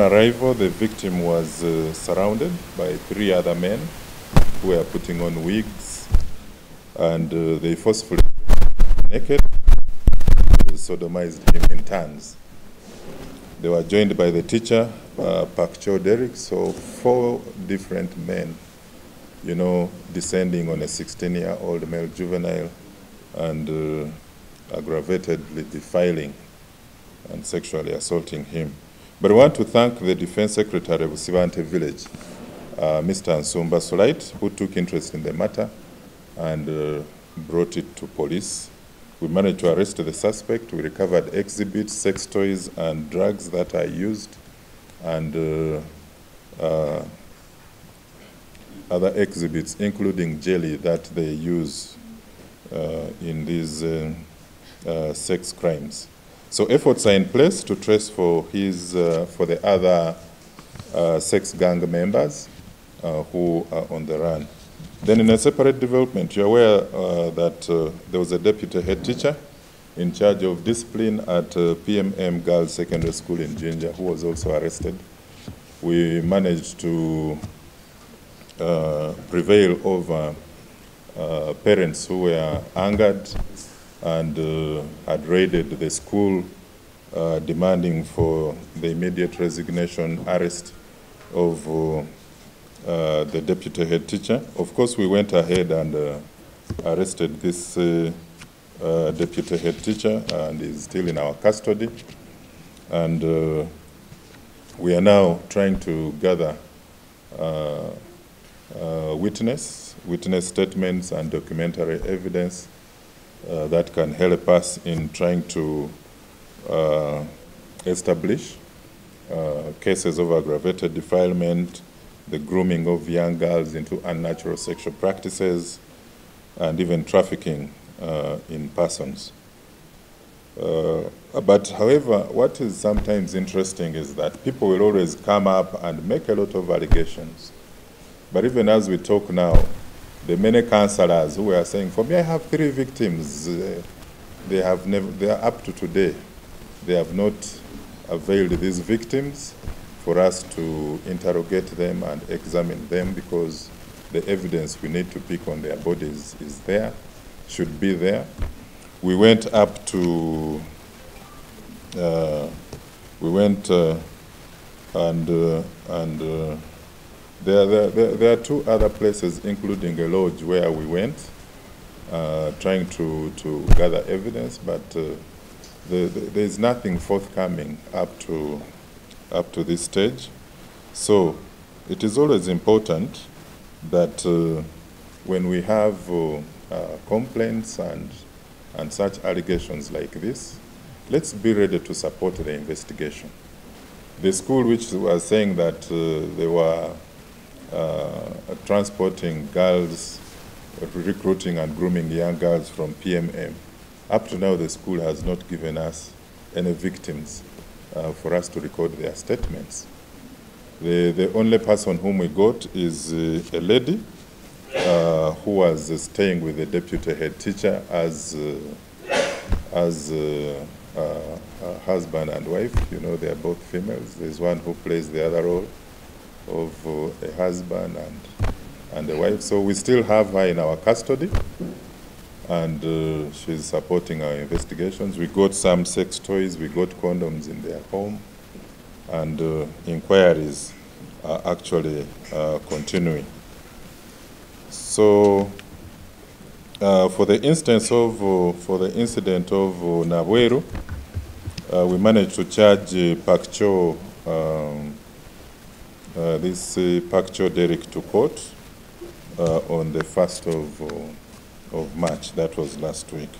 arrival, the victim was uh, surrounded by three other men who were putting on wigs and uh, they forcefully naked, sodomized him in turns. They were joined by the teacher, uh, Pak Cho Derek, so four different men, you know, descending on a 16-year-old male juvenile and uh, aggravatedly defiling and sexually assaulting him. But I want to thank the Defense Secretary of Sivante Village, uh, Mr. Ansumba Solite, who took interest in the matter and uh, brought it to police. We managed to arrest the suspect. We recovered exhibits, sex toys, and drugs that are used, and uh, uh, other exhibits, including jelly that they use uh, in these uh, sex crimes. So efforts are in place to trace for his, uh, for the other uh, sex gang members uh, who are on the run. Then in a separate development, you're aware uh, that uh, there was a deputy head teacher in charge of discipline at uh, PMM Girls Secondary School in Jinja who was also arrested. We managed to prevail over parents who were angered and uh, had raided the school uh, demanding for the immediate resignation, arrest of uh, uh, the deputy head teacher. Of course, we went ahead and uh, arrested this uh, deputy head teacher and is still in our custody. And we are now trying to gather witness, witness statements and documentary evidence uh, that can help us in trying to uh, establish uh, cases of aggravated defilement, the grooming of young girls into unnatural sexual practices, and even trafficking uh, in persons. Uh, but however, what is sometimes interesting is that people will always come up and make a lot of allegations. But even as we talk now, the many counselors who are saying, for me, I have three victims. They have never, they are up to today. They have not availed these victims for us to interrogate them and examine them because the evidence we need to pick on their bodies is there, should be there. We went up to, uh, we went uh, and, uh, and uh, there, there, there, are two other places, including a lodge where we went, uh, trying to, to gather evidence, but uh, the, the, there is nothing forthcoming up to, up to this stage. So it is always important that uh, when we have uh, uh, complaints and, and such allegations like this, let's be ready to support the investigation. The school which was saying that uh, they were transporting girls, recruiting and grooming young girls from PMM. Up to now, the school has not given us any victims uh, for us to record their statements. The, the only person whom we got is uh, a lady uh, who was uh, staying with the deputy head teacher as, uh, as uh, uh, husband and wife. You know, they are both females. There's one who plays the other role of uh, a husband and, and a wife. So we still have her in our custody and uh, she's supporting our investigations. We got some sex toys, we got condoms in their home and uh, inquiries are actually uh, continuing. So uh, for the instance of, uh, for the incident of uh, we managed to charge uh, Pak Cho um, uh, this uh, Pak Derek to court uh, on the 1st of, uh, of March. That was last week.